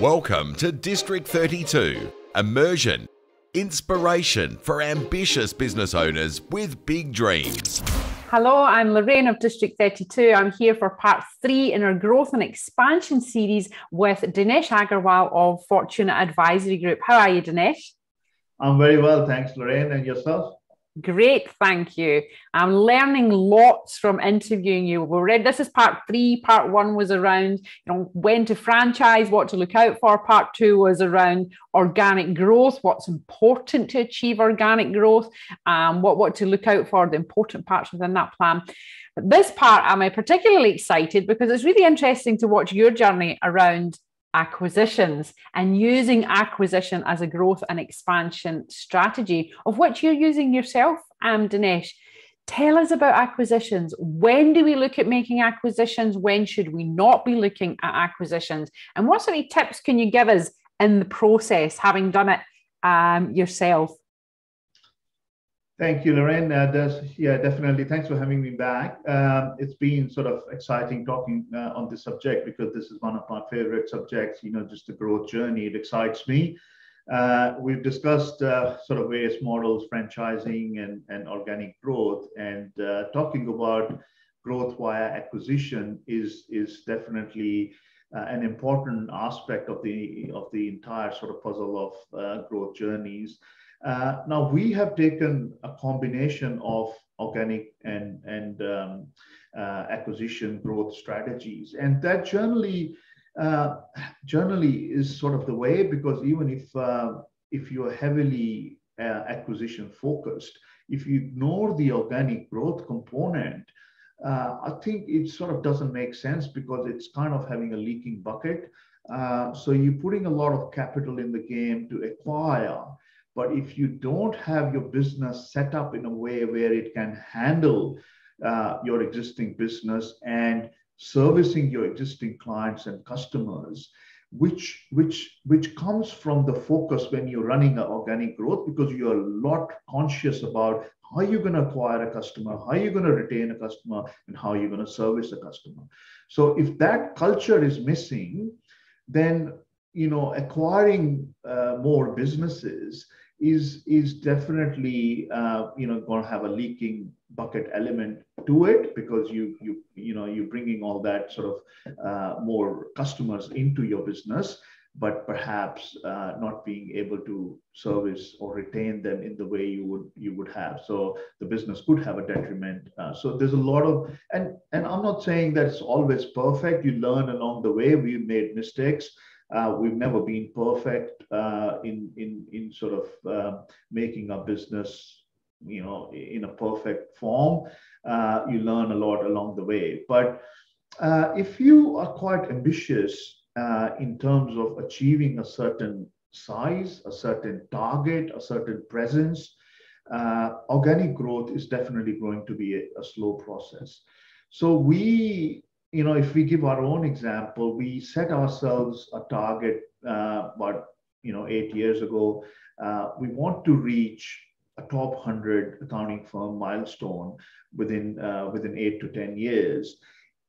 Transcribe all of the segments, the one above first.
Welcome to District 32, immersion, inspiration for ambitious business owners with big dreams. Hello, I'm Lorraine of District 32. I'm here for part three in our growth and expansion series with Dinesh Agarwal of Fortuna Advisory Group. How are you, Dinesh? I'm very well, thanks, Lorraine. And yourself? Great, thank you. I'm learning lots from interviewing you. We read this is part three. Part one was around, you know, when to franchise, what to look out for. Part two was around organic growth, what's important to achieve organic growth, um, what what to look out for, the important parts within that plan. But this part, I'm particularly excited because it's really interesting to watch your journey around acquisitions and using acquisition as a growth and expansion strategy, of which you're using yourself, um, Dinesh. Tell us about acquisitions. When do we look at making acquisitions? When should we not be looking at acquisitions? And what sort of tips can you give us in the process, having done it um, yourself? Thank you, Lorraine. Uh, yeah, definitely. Thanks for having me back. Um, it's been sort of exciting talking uh, on this subject because this is one of my favorite subjects. You know, just the growth journey. It excites me. Uh, we've discussed uh, sort of various models, franchising and, and organic growth, and uh, talking about growth via acquisition is is definitely uh, an important aspect of the of the entire sort of puzzle of growth journeys. Uh, now we have taken a combination of organic and, and um, uh, acquisition growth strategies. And that generally, uh, generally is sort of the way because even if, uh, if you're heavily uh, acquisition focused, if you ignore the organic growth component, uh, I think it sort of doesn't make sense because it's kind of having a leaking bucket. so you're putting a lot of capital in the game to acquire but if you don't have your business set up in a way where it can handle uh, your existing business and servicing your existing clients and customers, which which which comes from the focus when you're running an organic growth because you're a lot conscious about how you're going to acquire a customer, how you're going to retain a customer, and how you're going to service a customer. So if that culture is missing, then you know acquiring uh, more businesses is is definitely uh, you know going to have a leaking bucket element to it because you you you know you're bringing all that sort of uh, more customers into your business but perhaps uh, not being able to service or retain them in the way you would you would have. So the business could have a detriment uh, so there's a lot of and and i'm not saying that it's always perfect. You learn along the way. We've made mistakes uh, we've never been perfect uh, in, in, in sort of uh, making our business, you know, in a perfect form. Uh, you learn a lot along the way. But uh, if you are quite ambitious uh, in terms of achieving a certain size, a certain target, a certain presence, organic growth is definitely going to be a, a slow process. So we you know, if we give our own example, we set ourselves a target uh, about, you know, eight years ago. Uh, we want to reach a top 100 accounting firm milestone within, uh, within eight to 10 years.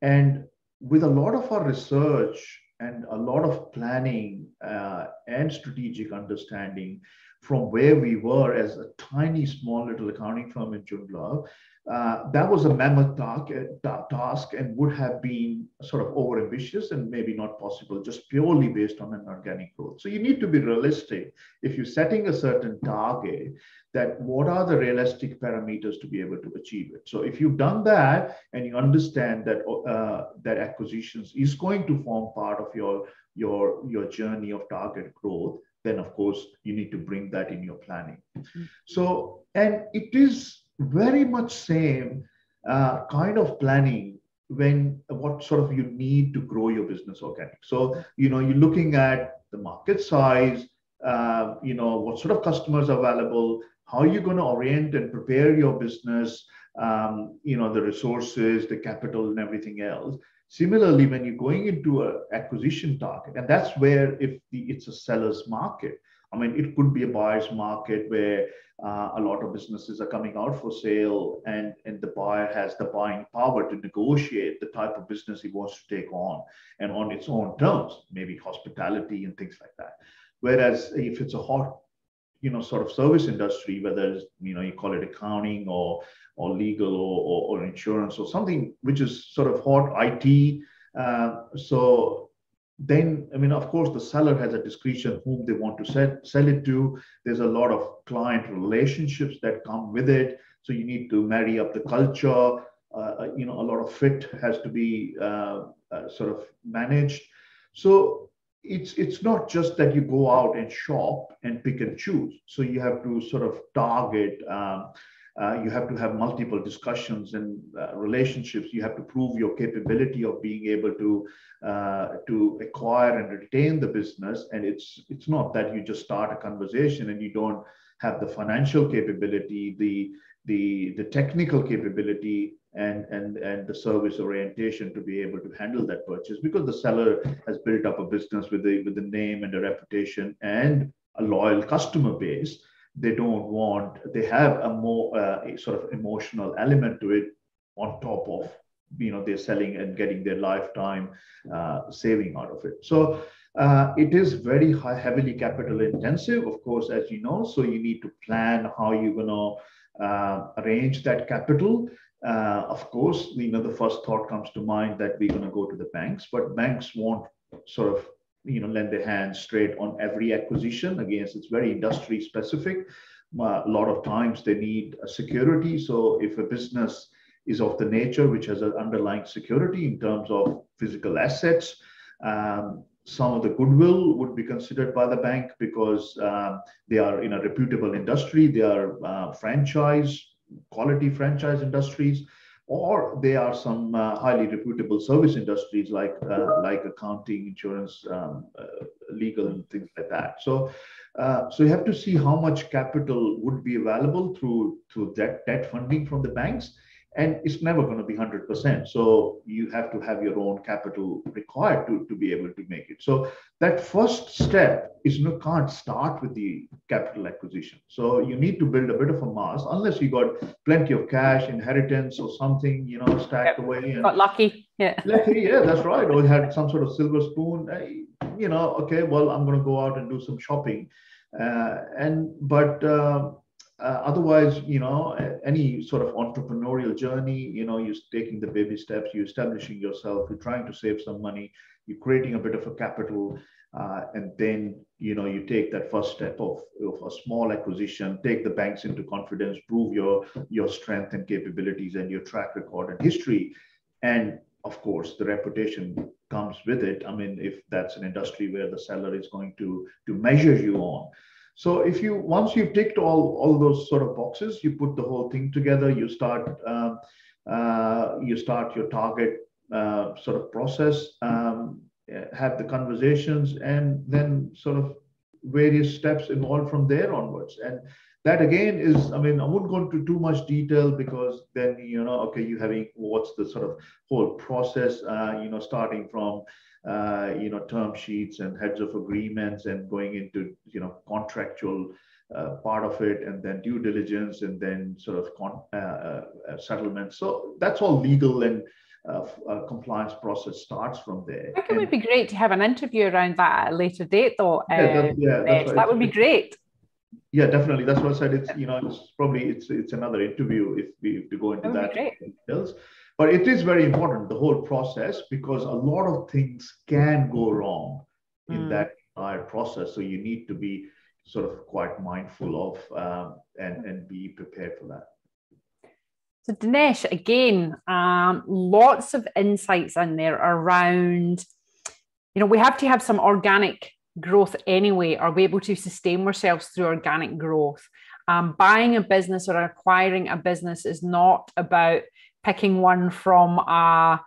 And with a lot of our research and a lot of planning uh, and strategic understanding from where we were as a tiny, small little accounting firm in Joondalup, uh, that was a mammoth task, uh, task and would have been sort of over ambitious and maybe not possible just purely based on an organic growth. So you need to be realistic. If you're setting a certain target, that what are the realistic parameters to be able to achieve it? So if you've done that and you understand that uh, that acquisitions is going to form part of your your your journey of target growth, then of course you need to bring that in your planning. Mm-hmm. So and it is very much same uh, kind of planning when what sort of you need to grow your business organic. So, you know, you're looking at the market size, uh, you know, what sort of customers are available, how are you're going to orient and prepare your business, um, you know, the resources, the capital, and everything else. Similarly, when you're going into an acquisition target, and that's where if the, it's a seller's market, I mean, it could be a buyer's market where uh, a lot of businesses are coming out for sale and, and the buyer has the buying power to negotiate the type of business he wants to take on and on its own terms, maybe hospitality and things like that. Whereas if it's a hot, you know, sort of service industry, whether you know, you call it accounting or or legal or, or, or insurance or something which is sort of hot IT. Uh, so then i mean of course the seller has a discretion whom they want to sell, sell it to. There's a lot of client relationships that come with it. So you need to marry up the culture. Uh, uh, you know a lot of fit has to be uh, uh, sort of managed. So it's it's not just that you go out and shop and pick and choose. So you have to sort of target um, uh, you have to have multiple discussions and uh, relationships. You have to prove your capability of being able to uh, to acquire and retain the business. And it's it's not that you just start a conversation and you don't have the financial capability, the the the technical capability, and and and the service orientation to be able to handle that purchase because the seller has built up a business with the with the name and a reputation and a loyal customer base they don't want they have a more uh, sort of emotional element to it on top of you know they're selling and getting their lifetime uh, saving out of it. So uh, it is very high, heavily capital intensive of course as you know. So you need to plan how you're going to uh, arrange that capital. Uh, of course you know the first thought comes to mind that we're going to go to the banks but banks won't sort of you know lend their hand straight on every acquisition. Again, it's very industry specific. Uh, a lot of times they need a security. So if a business is of the nature which has an underlying security in terms of physical assets, um, some of the goodwill would be considered by the bank because um, they are in a reputable industry. They are uh, franchise quality franchise industries or they are some uh, highly reputable service industries like uh, like accounting, insurance, um, uh, legal, and things like that. So, so you have to see how much capital would be available through through debt debt funding from the banks, and it's never going to be 100% so you have to have your own capital required to, to be able to make it. So that first step is you can't start with the capital acquisition. So you need to build a bit of a mass unless you got plenty of cash inheritance or something you know stacked yep. away and, got lucky. Yeah. Lucky yeah that's right. Or you had some sort of silver spoon. You know okay well i'm going to go out and do some shopping. Uh, and but uh, uh, otherwise, you know, any sort of entrepreneurial journey, you know, you're taking the baby steps, you're establishing yourself, you're trying to save some money, you're creating a bit of a capital, uh, and then, you know, you take that first step of, of a small acquisition, take the banks into confidence, prove your your strength and capabilities and your track record and history, and of course, the reputation comes with it. I mean, if that's an industry where the seller is going to to measure you on. So if you once you've ticked all all those sort of boxes, you put the whole thing together. You start uh, uh, you start your target uh, sort of process, um, have the conversations, and then sort of various steps involved from there onwards. And that again is, I mean, I wouldn't go into too much detail because then you know, okay, you having what's the sort of whole process, uh, you know, starting from uh, you know, term sheets and heads of agreements and going into, you know, contractual uh, part of it and then due diligence and then sort of con- uh, uh, uh settlement. So that's all legal and uh, compliance process starts from there. I think it would be great to have an interview around that at a later date, though. Yeah, that, yeah right. that would be great. Yeah, definitely. That's what I said. It's you know, it's probably it's it's another interview if we to go into that, that details. But it is very important, the whole process, because a lot of things can go wrong in mm. that entire process. So you need to be sort of quite mindful of um, and, and be prepared for that. So, Dinesh, again, um, lots of insights in there around, you know, we have to have some organic growth anyway. Are we able to sustain ourselves through organic growth? Um, buying a business or acquiring a business is not about picking one from a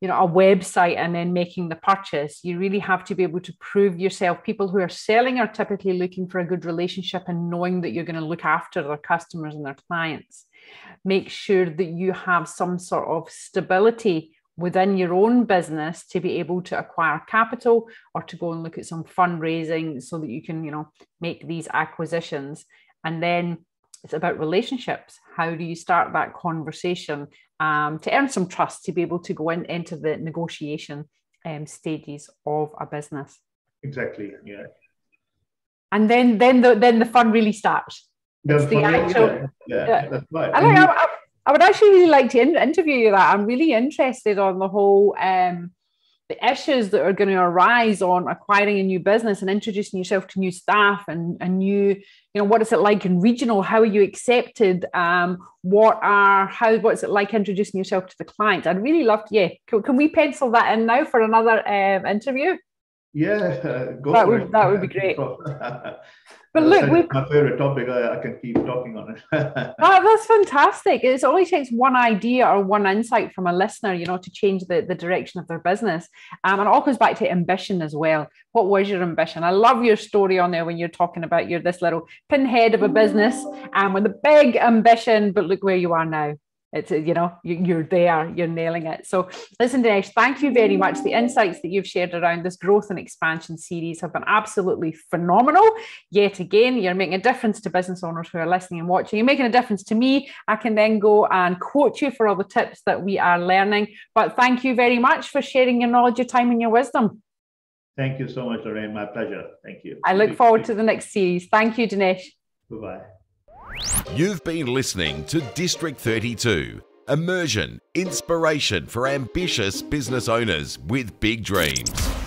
you know a website and then making the purchase. You really have to be able to prove yourself. People who are selling are typically looking for a good relationship and knowing that you're going to look after their customers and their clients. Make sure that you have some sort of stability within your own business to be able to acquire capital or to go and look at some fundraising so that you can you know make these acquisitions. And then it's about relationships. How do you start that conversation um, to earn some trust to be able to go in into the negotiation um, stages of a business? Exactly yeah. And then then the then the fun really starts. The, the actual yeah, yeah, yeah, that's right. I, think I, I, would actually really like to in- interview you that. I'm really interested on the whole um, the issues that are going to arise on acquiring a new business and introducing yourself to new staff and, and new, you know, what is it like in regional? How are you accepted? Um, what are how what's it like introducing yourself to the client? I'd really love to. Yeah, can, can we pencil that in now for another um, interview? Yeah, uh, that would it. that would be great. But look, we my favorite topic. I, I, can keep talking on it. oh, that's fantastic. It only takes one idea or one insight from a listener, you know, to change the, the direction of their business. Um, and it all comes back to ambition as well. What was your ambition? I love your story on there when you're talking about you're this little pinhead of a business and um, with a big ambition, but look where you are now it's uh, you know you're there you're nailing it. So listen dinesh thank you very much. The insights that you've shared around this growth and expansion series have been absolutely phenomenal. Yet again you're making a difference to business owners who are listening and watching. You're making a difference to me. I can then go and quote you for all the tips that we are learning. But thank you very much for sharing your knowledge your time and your wisdom. Thank you so much lorraine. My pleasure. Thank you. I look forward to the next series. Thank you dinesh. Bye-bye You've been listening to District 32, immersion, inspiration for ambitious business owners with big dreams.